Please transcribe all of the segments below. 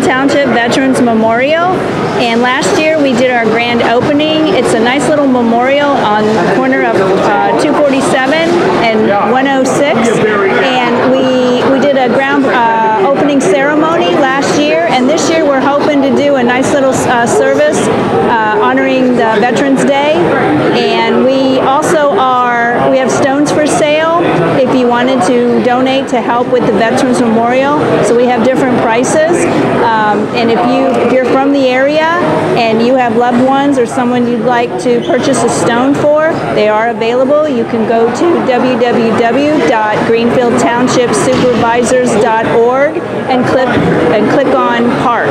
Township Veterans Memorial. And last year we did our grand opening. It's a nice little memorial on the corner of uh, 240. To help with the Veterans Memorial. So we have different prices, um, and if you if you're from the area and you have loved ones or someone you'd like to purchase a stone for, they are available. You can go to www.greenfieldtownshipsupervisors.org and click and click on Park,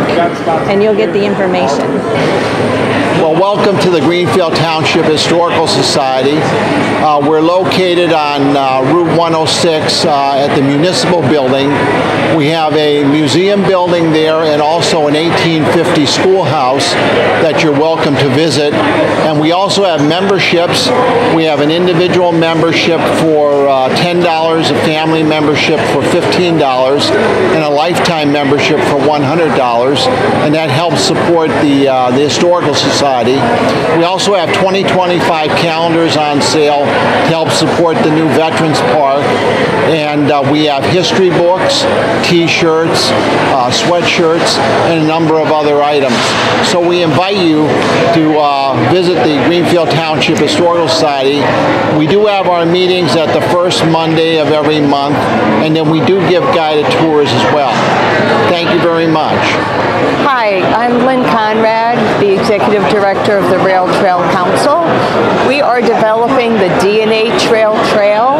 and you'll get the information. Well, welcome to the Greenfield Township Historical Society. Uh, we're located on uh, Route 106 uh, at the Municipal Building. We have a museum building there and also an 1850 schoolhouse that you're welcome to visit. And we also have memberships. We have an individual membership for uh, $10, a family membership for $15, and a lifetime membership for $100. And that helps support the, uh, the Historical Society. We also have 2025 calendars on sale to help support the new Veterans Park. And uh, we have history books, t-shirts, uh, sweatshirts, and a number of other items. So we invite you to uh, visit the Greenfield Township Historical Society. We do have our meetings at the first Monday of every month, and then we do give guided tours as well. Thank you very much. Hi, I'm Lynn Conrad, the Executive Director of the Rail Trail Council. We are developing the D&H Rail Trail,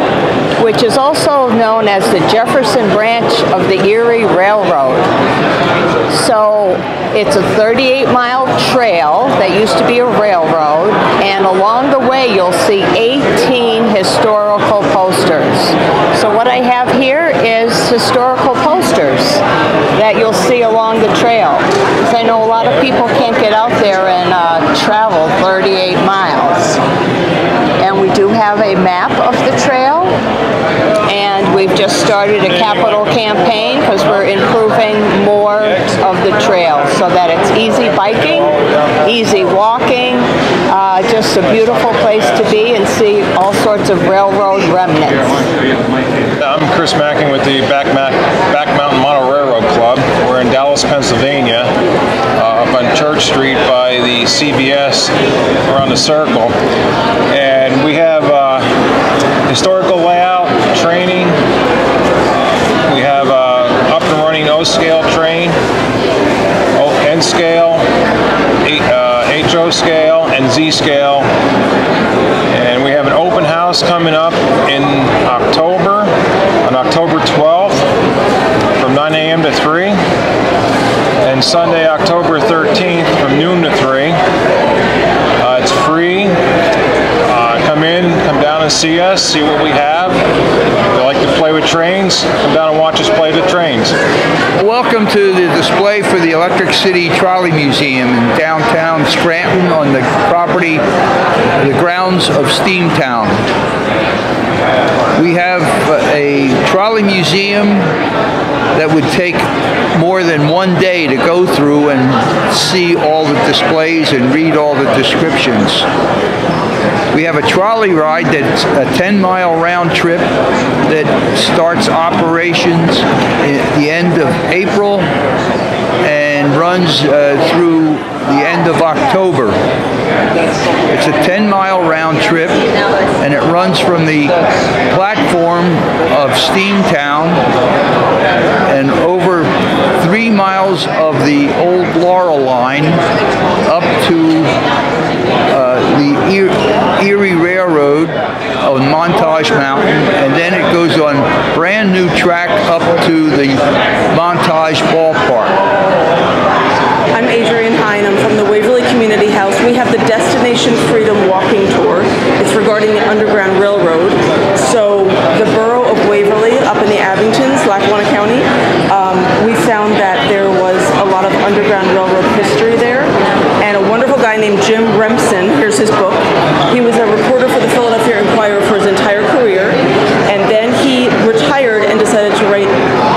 which is also known as the Jefferson branch of the Erie Railroad. So it's a 38 mile trail that used to be a railroad, and along the way you'll see 18 historical posters. So what I have here is historical posters that you'll see along the trail. Because I know a lot of people can't get out there and uh, travel 38 miles. And we do have a map of the trail, and we've just started a capital campaign because we're improving more of the trail so that it's easy biking, easy walking, uh, just a beautiful place to be and see all sorts of railroad remnants. I'm Chris Mackin with the Back, Mac, Back Mountain Model Railroad Club. We're in Dallas, Pennsylvania, uh, up on Church Street by the CVS around the circle. And we have uh, historical layout, training. We have uh, up and running O-scale train, N scale, HO scale, and Z scale. And we have an open house coming up in October, on October 12th, from 9 a.m. to 3. And Sunday, October 13th, from noon to 3. Uh, it's free. Uh, come in, and see us, see what we have. You like to play with trains, come down and watch us play with trains. Welcome to the display for the Electric City Trolley Museum in downtown Scranton on the property, the grounds of Steamtown. We have uh, a trolley museum that would take more than one day to go through and see all the displays and read all the descriptions. We have a trolley ride that's a 10 mile round trip that starts operations at the end of April and runs uh, through the end of October. It's a 10 mile round trip and it runs from the platform of Steamtown and over three miles of the old Laurel line up to uh, the Erie Railroad on Montage Mountain, and then it goes on brand new track up to the Montage Ballpark. I'm Adrienne Hine. I'm from the Waverly Community House. We have the Destination Freedom Walking Tour. It's regarding the Underground Railroad. So the borough of Waverly, up in the Abingtons, Lackawanna County, um, we found that there was a lot of Underground Railroad history there. And a wonderful guy named Jim Remsen, here's his book. He was a reporter for the Philadelphia Inquirer for his entire career. And then he retired and decided to write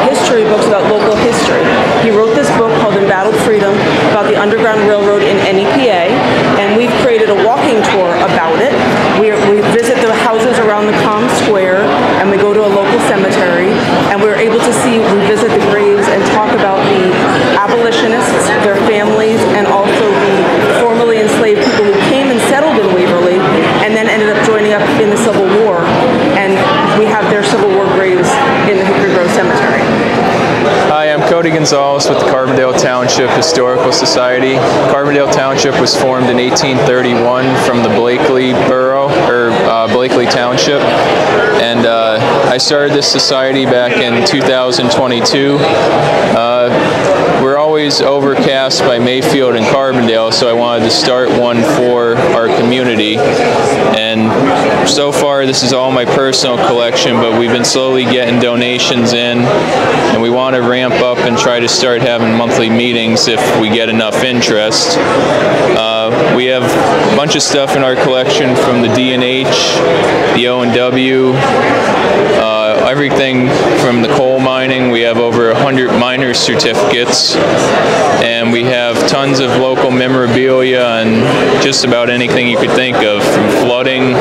history books about local history. He wrote this book called Embattled Freedom about the Underground Railroad in NEPA. And we've created a walking abolitionists, their families, and also the formerly enslaved people who came and settled in Waverly and then ended up joining up in the Civil War. And we have their Civil War graves in the Hickory Grove Cemetery. Hi, I'm Cody Gonzalez with the Carbondale Township Historical Society. Carbondale Township was formed in 1831 from the Blakely Borough, or uh, Blakely Township. And uh, I started this society back in 2022. Uh, we're always overcast by Mayfield and Carbondale, so I wanted to start one for our community. And so far, this is all my personal collection, but we've been slowly getting donations in, and we want to ramp up and try to start having monthly meetings if we get enough interest. Uh, we have a bunch of stuff in our collection from the D&H, the O&W, uh, everything from the coal mining. We have over 100 miner certificates, and we have tons of local memorabilia and just about anything you could think of, from flooding,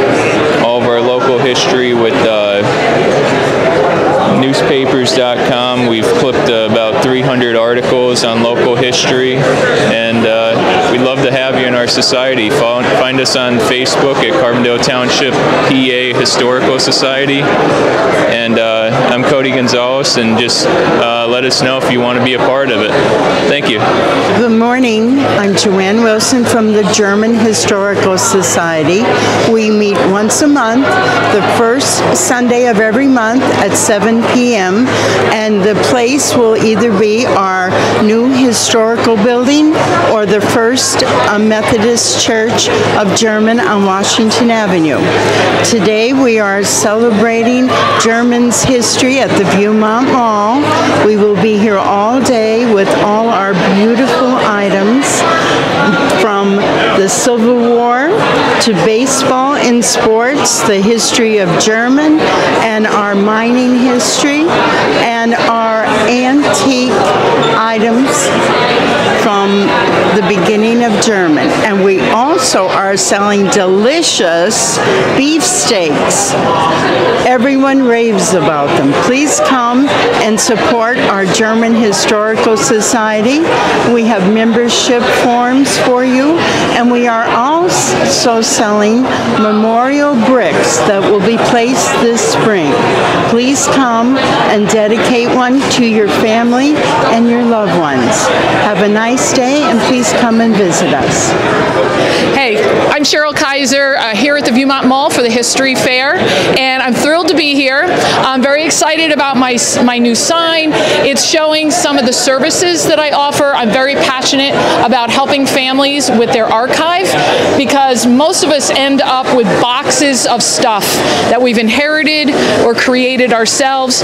all of our local history with uh, newspapers.com. We've clipped uh, about 300 articles on local history, and uh, we'd love to have you in our society. Follow, find us on Facebook at Carbondale Township PA Historical Society, and uh, I'm Cody Gonzalez, and just uh, let us know if you want to be a part of it. Thank you. Good morning. I'm Joanne Wilson from the Jermyn Historical Society. We meet once a month, the first Sunday of every month at 7 p.m. And the place will either be our new historical building or the First uh, Methodist Church of Jermyn on Washington Avenue. Today we are celebrating Jermyn's history at the Viewmont Mall. We will be here all day with all our beautiful items from the Civil War to baseball and sports, the history of Jermyn and our mining history, and our antique from the beginning of Jermyn. And we also are selling delicious beef steaks. Everyone raves about them. Please come and support our Jermyn Historical Society. We have membership forms for you, and we are also selling memorial bricks that will be placed this spring. Please come and dedicate one to your family and your loved ones. Have a nice day, and please come and visit us. Hey, I'm Cheryl Kaiser uh, here at the Viewmont Mall for the History Fair, and I'm thrilled to be here. I'm very excited about my, my new sign. It's showing some of the services that I offer. I'm very passionate about helping families with their archive because most of us end up with boxes of stuff that we've inherited or created ourselves.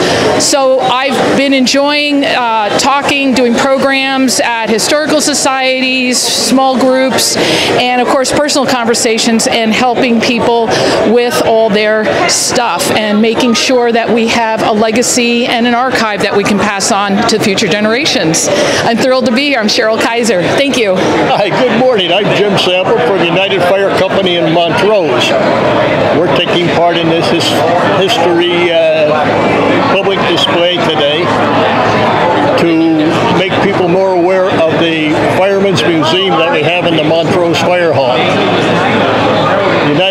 So I've been enjoying uh, talking, doing programs at historical societies, small groups, and of course personal conversations and helping people with all their stuff and making sure that we have a legacy and an archive that we can pass on to future generations. I'm thrilled to be here. I'm Cheryl Kaiser. Thank you. Hi, good morning. I'm Jim Sample the United Fire Company in Montrose. We're taking part in this his history uh, public display today to make people more aware of the Firemen's Museum that we have in the Montrose Fire Hall.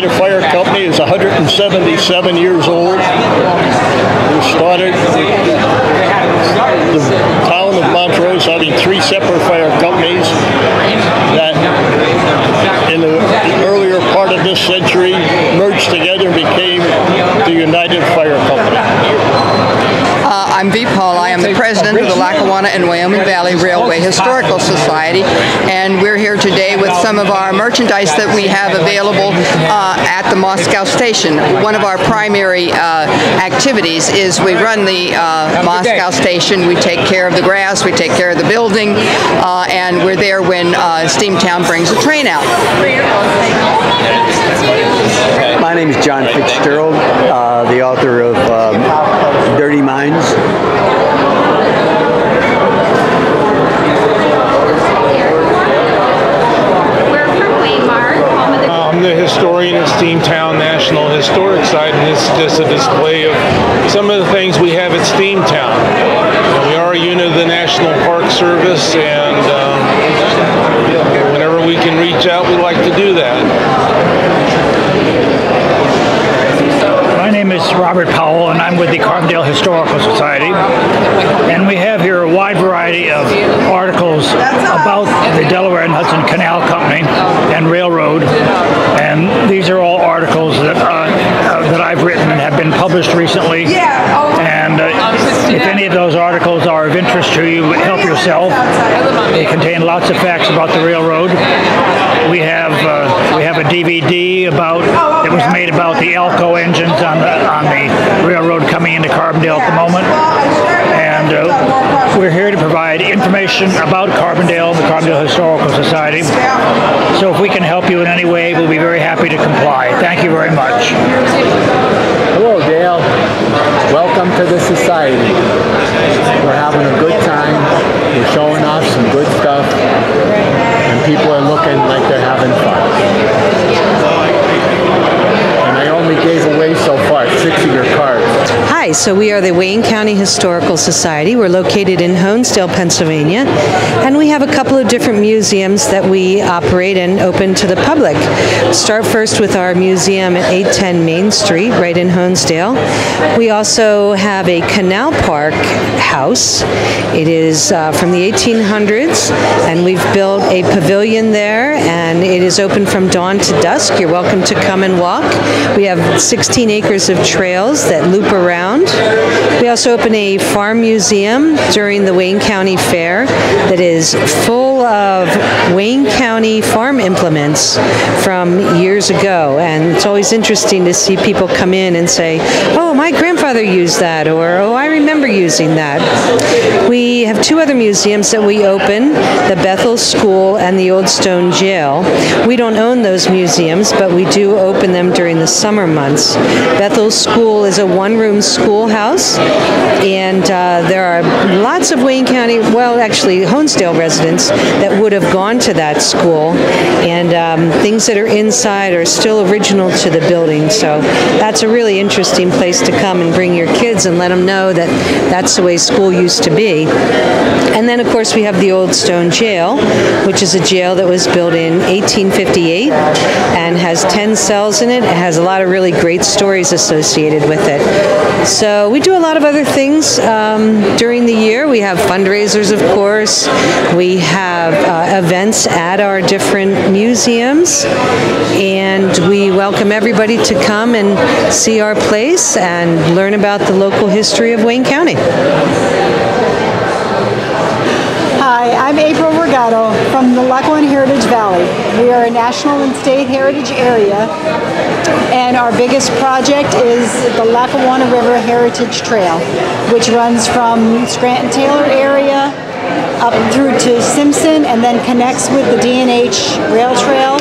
United Fire Company is 177 years old. Started the town of Montrose having three separate fire companies that in the earlier part of this century merged together and became the United Fire Company. Uh, I'm V. Paul. I am the president of the Lackawanna and Wyoming Valley Railway Historical Society, and we're here today with some of our merchandise that we have available uh, at the Moscow station. One of our primary uh, activities is we run the uh, Moscow station. We take care of the grass, we take care of the building, uh, and we're there when uh, Steamtown brings a train out. My name is John Fitzgerald, uh, the author of um, Dirty Minds. I'm the historian at Steamtown National Historic Site, and it's just a display of some of the things we have at Steamtown. We are a unit of the National Park Service, and and um, whenever we can reach out, we like to do that. My name is Robert Powell, and I'm with the Carbondale Historical Society. And we have here a wide variety of articles about the Delaware and Hudson Canal Company and Railroad. And these are all articles that uh, uh, that I've written and have been published recently. And uh, if any of those articles are of interest to you, help yourself. They contain lots of facts about the railroad. We have uh, have a DVD about that was made about the ALCO engines on the on the railroad coming into Carbondale at the moment. And uh, we're here to provide information about Carbondale, the Carbondale Historical Society. So if we can help you in any way, we'll be very happy to comply. Thank you very much. Hello, Dale. Welcome to the society. We're having a good time. We're showing off some good stuff, and people are looking like they're having fun. Only gave away so far six of your cards. Hi, so we are the Wayne County Historical Society. We're located in Honesdale, Pennsylvania, and we have a couple of different museums that we operate and open to the public. Start first with our museum at 810 Main Street, right in Honesdale. We also have a canal park house. It is uh, from the 1800s, and we've built a pavilion there, and it is open from dawn to dusk. You're welcome to come and walk. We have 16 acres of trails that loop around. We also open a farm museum during the Wayne County Fair that is full of Wayne County farm implements from years ago. And it's always interesting to see people come in and say, oh, my grandfather used that, or oh, I remember using that. We have two other museums that we open the Bethel School and the Old Stone Jail. We don't own those museums, but we do open them during the summer months. Bethel School is a one room schoolhouse, and uh, there are lots of Wayne County, well, actually, Honesdale residents that would have gone to that school, and um, things that are inside are still original to the building. So that's a really interesting place to come and bring your kids and let them know that that's the way school used to be. And then, of course, we have the Old Stone Jail, which is a jail that was built in 1858 and has 10 cells in it. It has a lot of really great stories associated with it. So we do a lot of other things um, during the year. We have fundraisers, of course. We have uh, events at our different museums, and we welcome everybody to come and see our place and learn about the local history of Wayne County. Hi, I'm April Regato from the Lackawanna Heritage Valley. We are a national and state heritage area, and our biggest project is the Lackawanna River Heritage Trail, which runs from Scranton Taylor area up through to Simpson and then connects with the D&H Rail Trail,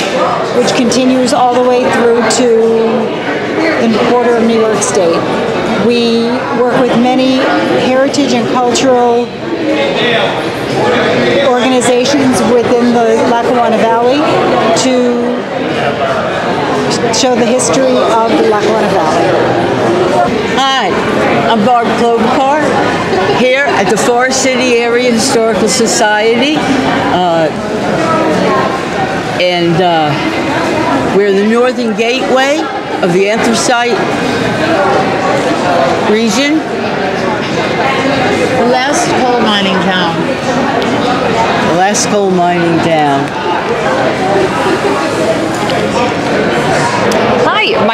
which continues all the way through to the border of New York State. We work with many heritage and cultural organizations within the Lackawanna Valley to show the history of the Lackawanna Valley. Hi, I'm Barb Klobuchar here at the Forest City Area Historical Society. Uh, and uh, we're the northern gateway of the anthracite region. Last coal mining town. The last coal mining town.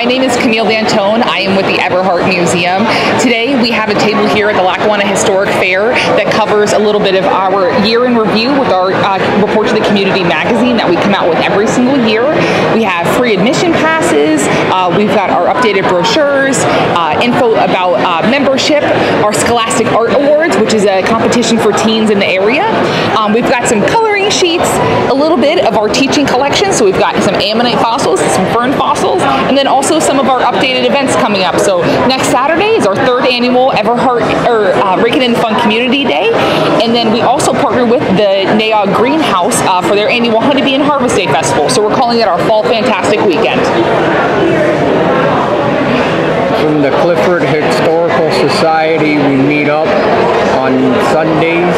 My name is Camille Dantone. I am with the Everhart Museum. Today we have a table here at the Lackawanna Historic Fair that covers a little bit of our year in review with our uh, report to the community magazine that we come out with every single year. We have free admission passes. Uh, we've got our updated brochures, uh, info about uh, membership, our Scholastic Art Awards, which is a competition for teens in the area. Um, we've got some coloring sheets, a little bit of our teaching collection. So we've got some ammonite fossils, some fern fossils, and then also some of our updated events coming up. So next Saturday is our third annual Everhart or uh, Rickenden Fun Community Day, and then we also partner with the Nay Aug Greenhouse uh, for their annual Honeybee and Harvest Day Festival. So we're calling it our Fall Fantastic Weekend. From the Clifford Historical Society, we meet up on Sundays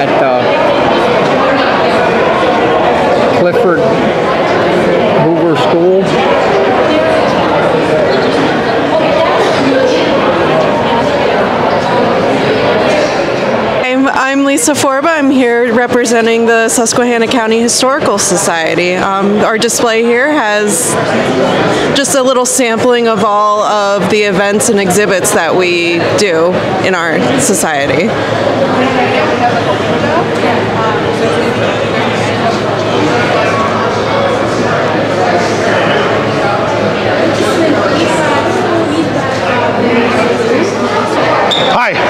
at the Lisa Forba. I'm here representing the Susquehanna County Historical Society. Um, our display here has just a little sampling of all of the events and exhibits that we do in our society.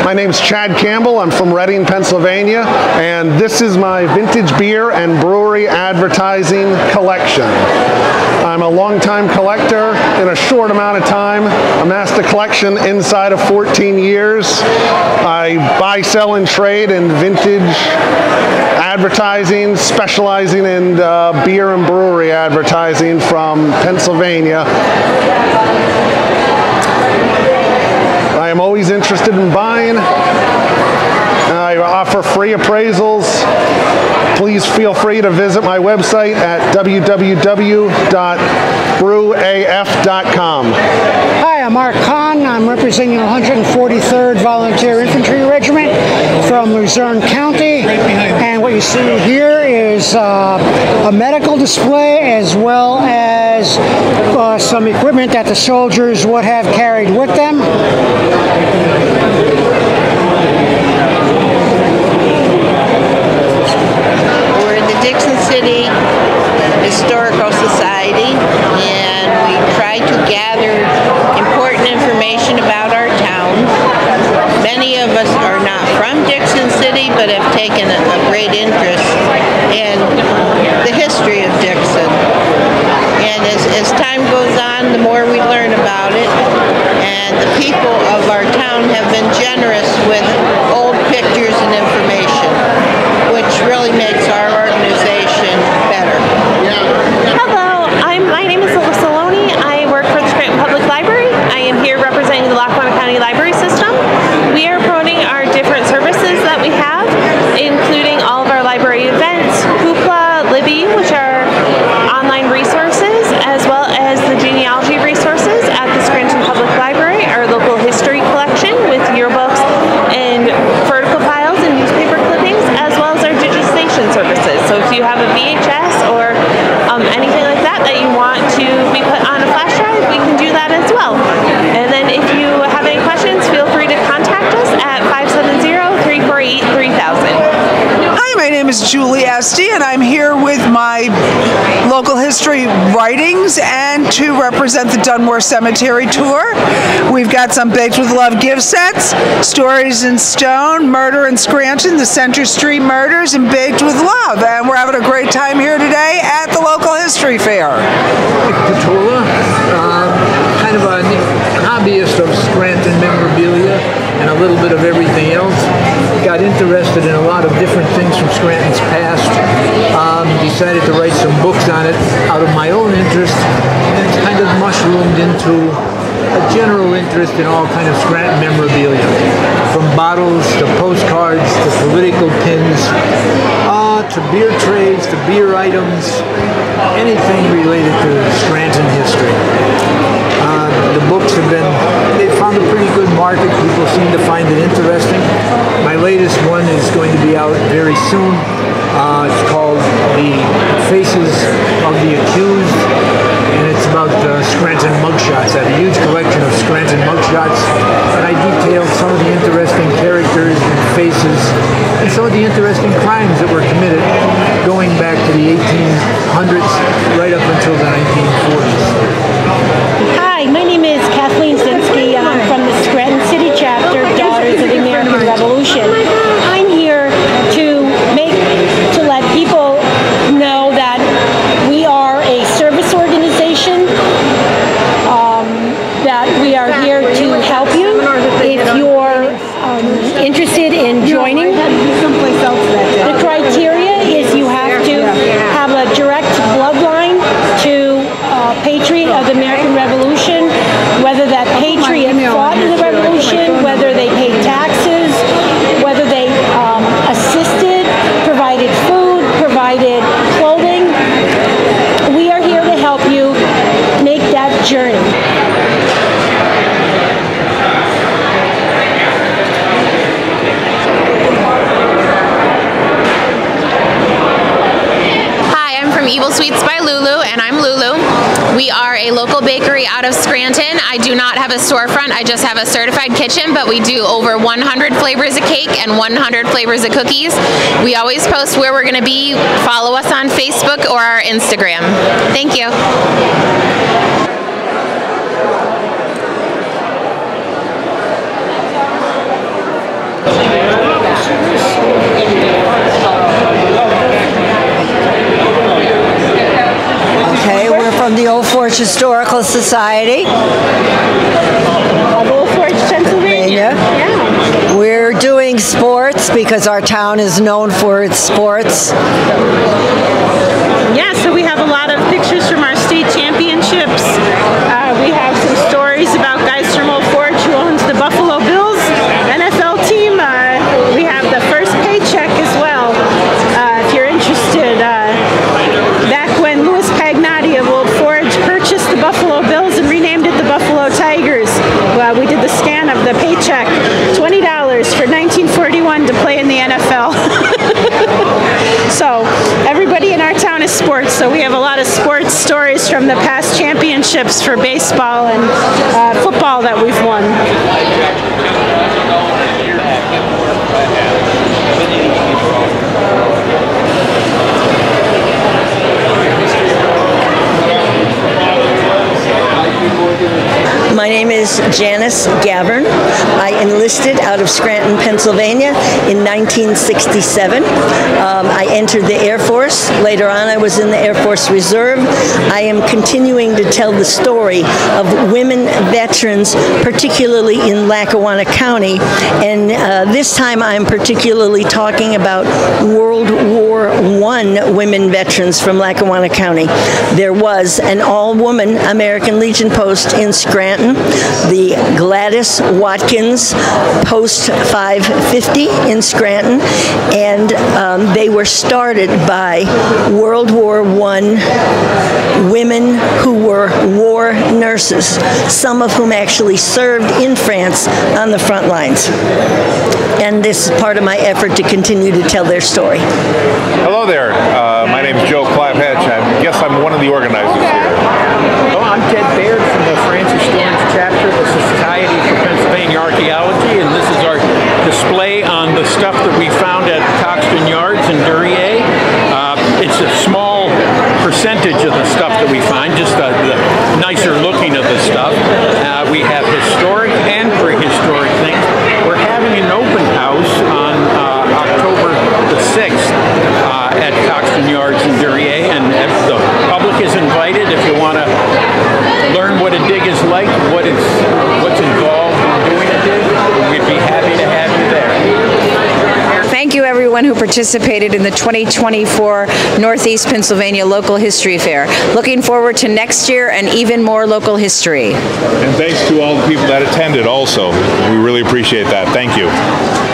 My name's Chad Campbell. I'm from Reading, Pennsylvania, and this is my vintage beer and brewery advertising collection. I'm a longtime collector. In a short amount of time, amassed a collection inside of 14 years. I buy, sell, and trade in vintage advertising, specializing in uh, beer and brewery advertising from Pennsylvania. I am always interested in buying. I offer free appraisals. Please feel free to visit my website at www.brewaf.com. Hi, I'm Mark Kahn. I'm representing the 143rd Volunteer Infantry Regiment from Luzerne County. And what you see here is uh, a medical display as well as uh, some equipment that the soldiers would have carried with them. We're in the Dickson City Historical Society, and we try to gather important information about our town. Many of us are not from Dickson City, but have taken a, great interest in the history of Dickson. And as, as time goes on, the more we learn about it, and the people of our town have been generous with old pictures and information, which really makes our organization better. Hello, I'm, my name is Alyssa Loney. I work for the Scranton Public Library. I am here representing the Lackawanna County Library System. We are promoting our different services that we have, including all of our library events, Hoopla, Libby, which are online resources, as well as the genealogy resources at the Scranton Public Library, our local history collection with yearbooks and vertical files and newspaper clippings, as well as our digitization services. So if you have a VHS or um, anything like that that you want to be put on a flash drive, we can do that as well. And then if you have any questions, feel free to contact us at 570-348-3000. Hi, my name is Julie Esty, and I'm here with my local history writings and to represent the Dunmore Cemetery Tour. We've got some Baked with Love gift sets, Stories in Stone, Murder in Scranton, the Center Street Murders, and Baked with Love. And we're having a great time here today at the local history fair. Patula, um, kind of a hobbyist of Scranton memorabilia and a little bit of everything else. Got interested in a lot of different things from Scranton's past. Decided to write some books on it out of my own interest, and it's kind of mushroomed into a general interest in all kind of Scranton memorabilia, from bottles to postcards to political pins, uh, to beer trays to beer items, anything related to Scranton history. Uh, the books have been, they found a pretty good market. People seem to find it interesting. My latest one is going to be out very soon. Uh, it's called The Faces of the Accused, and it's about uh, Scranton mugshots. I have a huge collection of Scranton mugshots, and I detail some of the interesting characters and faces, and some of the interesting crimes that were committed going back to the 1800s right up until the 1940s. Hi, my name is Kathleen Zinsky. I'm from the Scranton City chapter, Daughters of the American Revolution. I'm here to make to let people know that we are a service organization. Um, that we are here to help you if you're um, interested in joining. The criteria is you have to have a direct bloodline to uh, patriot of the American Revolution, whether that patriot fought in the revolution, whether they paid taxes, whether they um, assisted, provided food, provided clothing. We are here to help you make that journey. Evil Sweets by Lulu, and I'm Lulu. We are a local bakery out of Scranton. I do not have a storefront, I just have a certified kitchen, but we do over 100 flavors of cake and 100 flavors of cookies. We always post where we're going to be. Follow us on Facebook or our Instagram. Thank you. Okay, we're from the Old Forge Historical Society. Of Old Forge, Pennsylvania. Yeah. We're doing sports because our town is known for its sports. Yeah, so we have a lot of pictures from our state championships. Uh, we have some stories about guys from Old Forge who owns the Buffalo Bills NFL team. Uh, we have the first paycheck as well, uh, if you're interested. Uh, back when Louis Pagnotti of Old Forge purchased the Buffalo Bills and renamed it the Buffalo Tigers, well, we did the scan of the paycheck. $20 for 1941 to play in the NFL. so everybody in our town is sports, so we have a lot of sports stories from the past championships for baseball and uh, football that we've won. My name is Janice Gavern. I enlisted out of Scranton, Pennsylvania in 1967. Um, I entered the Air Force. Later on, I was in the Air Force Reserve. I am continuing to tell the story of women veterans, particularly in Lackawanna County. And uh, this time, I'm particularly talking about World War I women veterans from Lackawanna County. There was an all-woman American Legion post in Scranton, the Gladys Watkins Post 550 in Scranton, and um, they were started by World War I women who were war nurses, some of whom actually served in France on the front lines. And this is part of my effort to continue to tell their story. Hello there. Uh, my name is Joe Claphatch. I guess I'm one of the organizers here. Well, I'm Ted Baird from the Frances Dorrance chapter of the Society for Pennsylvania Archaeology, and this is our display on the stuff that we found at Coxton Yards in Duryea. Uh, it's a small percentage of the stuff that we find, just the, the nicer looking of the stuff. Uh, we have historic and prehistoric things. We're having an open house on uh, October the 6th uh, at Coxton Yards in Duryea, and if the public is invited if you want to learn what a dig is like, what it's what's involved in doing a dig. We'd be happy to have you there. Thank you everyone who participated in the 2024 Northeast Pennsylvania Local History Fair. Looking forward to next year and even more local history. And thanks to all the people that attended also. We really appreciate that. Thank you.